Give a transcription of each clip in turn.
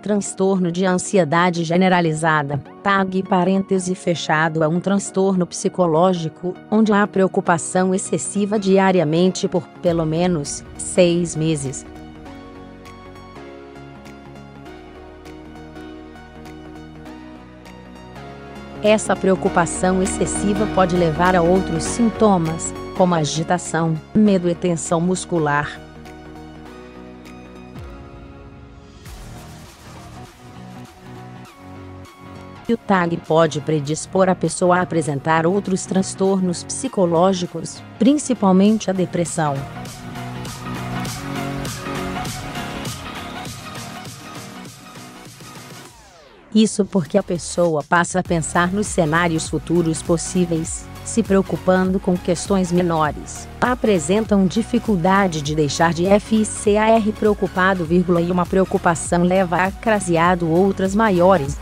transtorno de ansiedade generalizada, TAG parêntese fechado é um transtorno psicológico, onde há preocupação excessiva diariamente por, pelo menos, seis meses. Essa preocupação excessiva pode levar a outros sintomas, como agitação, medo e tensão muscular, o TAG pode predispor a pessoa a apresentar outros transtornos psicológicos, principalmente a depressão. Isso porque a pessoa passa a pensar nos cenários futuros possíveis, se preocupando com questões menores. Apresentam dificuldade de deixar de ficar preocupado, e uma preocupação leva a craseado outras maiores.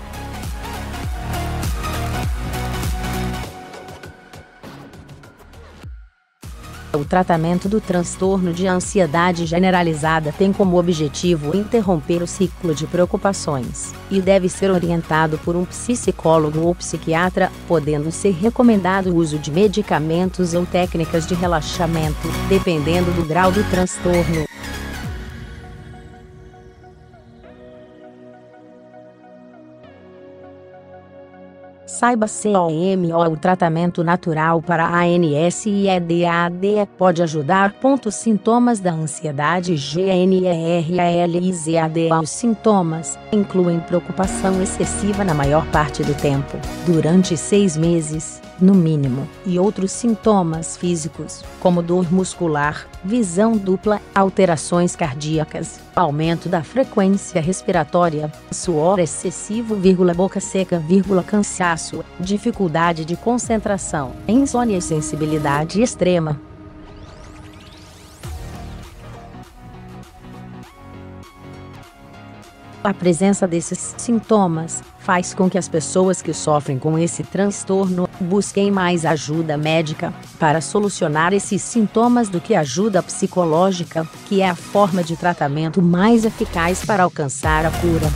O tratamento do transtorno de ansiedade generalizada tem como objetivo interromper o ciclo de preocupações e deve ser orientado por um psicólogo ou psiquiatra, podendo ser recomendado o uso de medicamentos ou técnicas de relaxamento, dependendo do grau do transtorno. Saiba COMO o tratamento natural para ANS e EDAD pode ajudar. Ponto sintomas da ansiedade GNRALIZAD Os sintomas incluem preocupação excessiva na maior parte do tempo, durante seis meses, no mínimo, e outros sintomas físicos, como dor muscular, visão dupla, alterações cardíacas, aumento da frequência respiratória, suor excessivo, vírgula, boca seca, vírgula, cansaço, dificuldade de concentração, insônia e sensibilidade extrema. A presença desses sintomas faz com que as pessoas que sofrem com esse transtorno busquem mais ajuda médica para solucionar esses sintomas do que ajuda psicológica, que é a forma de tratamento mais eficaz para alcançar a cura.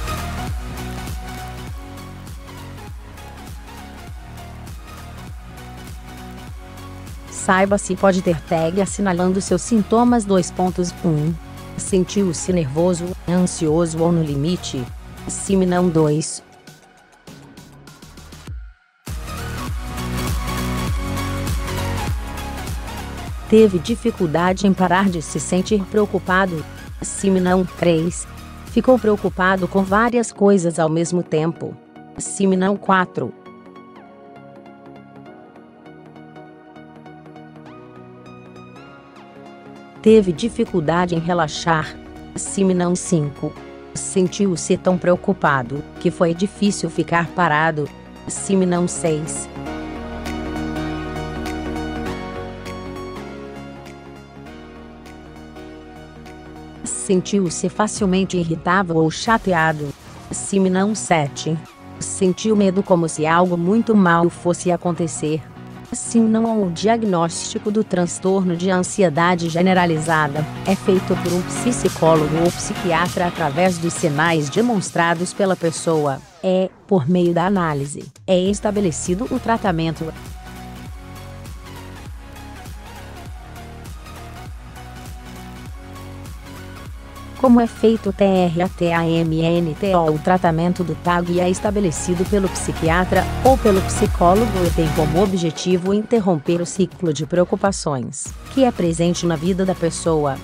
Saiba se pode ter tag assinalando seus sintomas 2.1 Sentiu-se nervoso, ansioso ou no limite? Sim não 2. Teve dificuldade em parar de se sentir preocupado? Sim não 3. Ficou preocupado com várias coisas ao mesmo tempo? Sim não 4. Teve dificuldade em relaxar. Siminão 5. Sentiu-se tão preocupado que foi difícil ficar parado. Siminão 6. Sentiu-se facilmente irritável ou chateado. Siminão 7. Sentiu medo como se algo muito mal fosse acontecer assim não o diagnóstico do transtorno de ansiedade generalizada. É feito por um psicólogo ou psiquiatra através dos sinais demonstrados pela pessoa. É, por meio da análise, é estabelecido o tratamento. Como é feito o TRATAMNTO, o tratamento do TAG é estabelecido pelo psiquiatra ou pelo psicólogo e tem como objetivo interromper o ciclo de preocupações que é presente na vida da pessoa.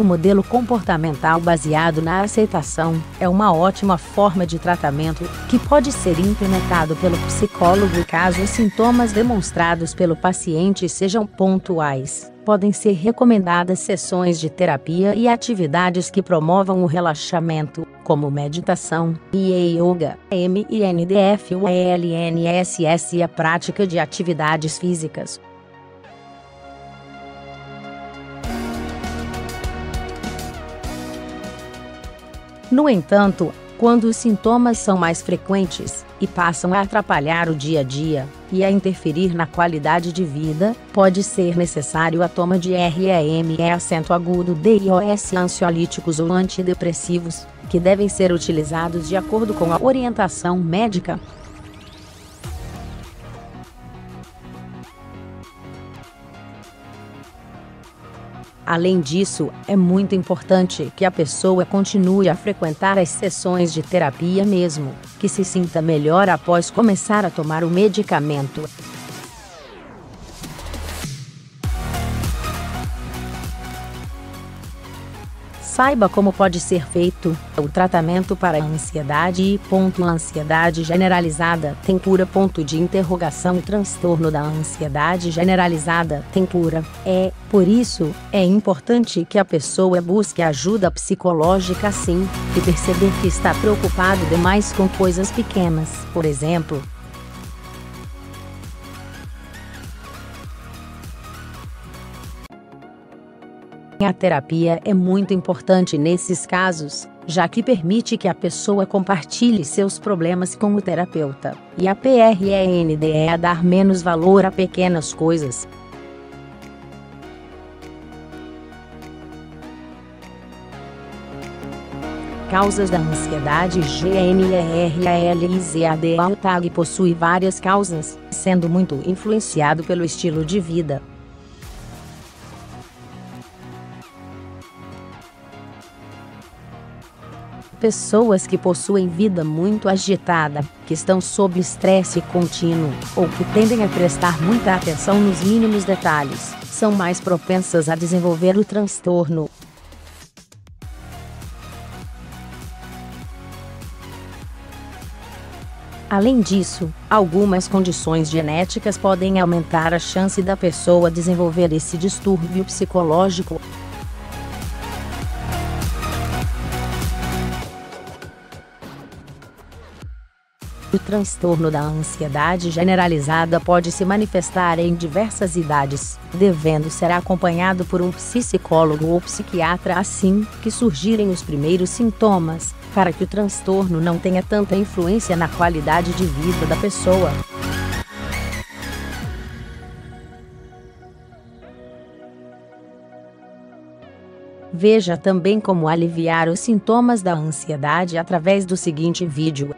O modelo comportamental baseado na aceitação é uma ótima forma de tratamento que pode ser implementado pelo psicólogo caso os sintomas demonstrados pelo paciente sejam pontuais. Podem ser recomendadas sessões de terapia e atividades que promovam o relaxamento, como meditação, yoga, MINDF, ELNSS e a prática de atividades físicas. No entanto, Quando os sintomas são mais frequentes e passam a atrapalhar o dia a dia e a interferir na qualidade de vida, pode ser necessário a toma de REM e acento agudo DIOS ansiolíticos ou antidepressivos, que devem ser utilizados de acordo com a orientação médica. Além disso, é muito importante que a pessoa continue a frequentar as sessões de terapia mesmo, que se sinta melhor após começar a tomar o medicamento. Saiba como pode ser feito o tratamento para a ansiedade e ponto ansiedade generalizada. Tem cura. Ponto de interrogação. O transtorno da ansiedade generalizada. Tem cura. É, por isso, é importante que a pessoa busque ajuda psicológica sim, e perceber que está preocupado demais com coisas pequenas, por exemplo, A terapia é muito importante nesses casos, já que permite que a pessoa compartilhe seus problemas com o terapeuta, e a PREND é a dar menos valor a pequenas coisas. Causas da ansiedade GNRALIZAD O TAG possui várias causas, sendo muito influenciado pelo estilo de vida, Pessoas que possuem vida muito agitada, que estão sob estresse contínuo, ou que tendem a prestar muita atenção nos mínimos detalhes, são mais propensas a desenvolver o transtorno. Além disso, algumas condições genéticas podem aumentar a chance da pessoa desenvolver esse distúrbio psicológico. O transtorno da ansiedade generalizada pode se manifestar em diversas idades, devendo ser acompanhado por um psicólogo ou psiquiatra assim que surgirem os primeiros sintomas, para que o transtorno não tenha tanta influência na qualidade de vida da pessoa. Veja também como aliviar os sintomas da ansiedade através do seguinte vídeo.